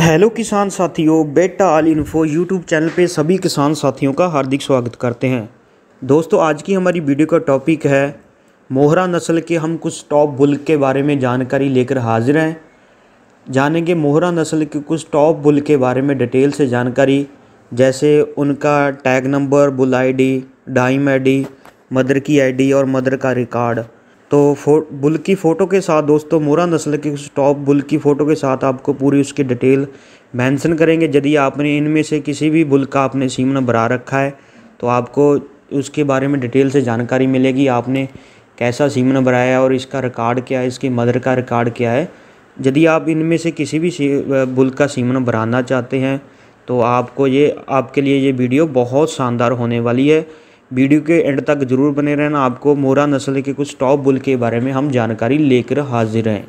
Hello किसान साथियों, बेटा आल इन्फो यूट्यूब चैनल पे सभी किसान साथियों का हार्दिक स्वागत करते हैं। दोस्तों, आज की हमारी वीडियो का टॉपिक है, मोहरा नस्ल के हम कुछ टॉप बुल के बारे में जानकारी लेकर हाजिर हैं। जानेंगे मोहरा नस्ल के कुछ टॉप बुल के बारे में डिटेल से जानकारी, जैसे उनका tag number, bull ID, dam ID, mother की आईडी और मदर का रिकॉर्ड। तो फो बुल की फ़ोटो के साथ दोस्तों, मोरा नस्ल के उस टॉप बुल की फ़ोटो के साथ आपको पूरी उसकी डिटेल मेंशन करेंगे। यदि आपने इनमें से किसी भी बुल का आपने सीमन भरा रखा है तो आपको उसके बारे में डिटेल से जानकारी मिलेगी, आपने कैसा सीमन भराया और इसका रिकॉर्ड क्या है, इसकी मदर का रिकॉर्ड क्या है। यदि आप इनमें से किसी भी बुल का सीमन भराना चाहते हैं तो आपको ये, आपके लिए ये वीडियो बहुत शानदार होने वाली है। वीडियो के एंड तक ज़रूर बने रहना। आपको मोरा नस्ल के कुछ टॉप बुल के बारे में हम जानकारी लेकर हाजिर हैं।